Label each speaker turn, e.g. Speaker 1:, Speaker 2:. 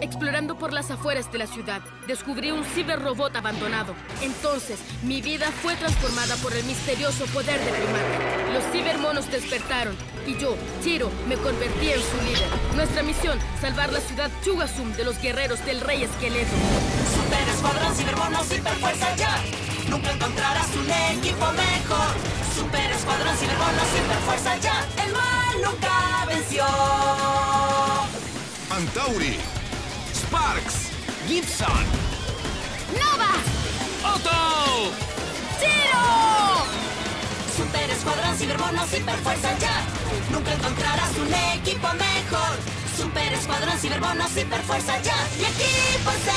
Speaker 1: Explorando por las afueras de la ciudad, descubrí un ciberrobot abandonado. Entonces, mi vida fue transformada por el misterioso poder de primate. Los cibermonos despertaron y yo, Chiro, me convertí en su líder. Nuestra misión, salvar la ciudad Chugasum de los guerreros del Rey Esqueleto.
Speaker 2: Super Escuadrón Cibermonos Hiperfuerza ya. Nunca encontrarás un equipo mejor. Super Escuadrón Cibermonos Hiperfuerza ya. El mal nunca venció.
Speaker 3: Antauri, Sparks,
Speaker 4: Gibson.
Speaker 1: ¡Nova!
Speaker 4: Otto.
Speaker 1: ¡Chiro!
Speaker 2: Super Escuadrón Cibermonos Hiperfuerza ya. Nunca encontrarás un equipo mejor. Super Escuadrón Cibermonos Hiperfuerza ya. Mi equipo es.